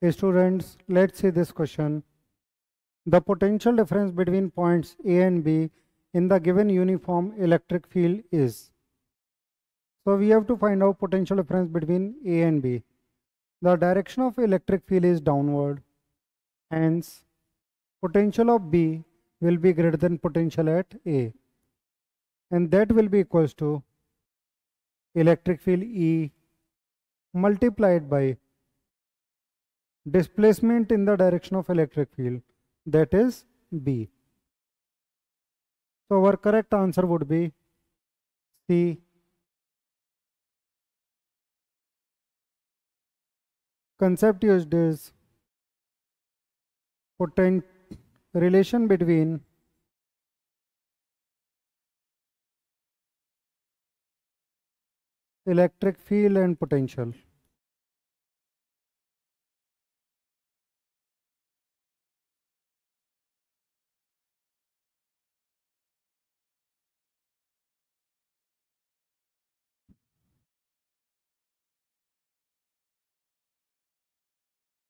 Students, let's see this question. The potential difference between points A and B in the given uniform electric field is. So we have to find out potential difference between A and B. The direction of electric field is downward. Hence, potential of B will be greater than potential at A. And that will be equals to electric field E multiplied by displacement in the direction of electric field that is B. So our correct answer would be C. Concept used is potent relation between electric field and potential.